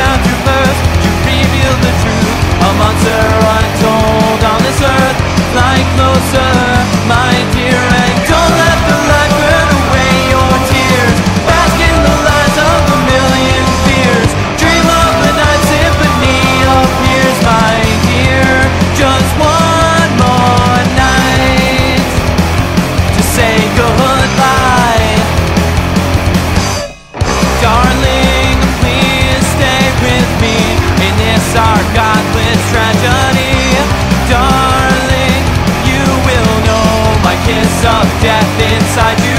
without our godless tragedy. Darling, you will know my kiss of death inside you.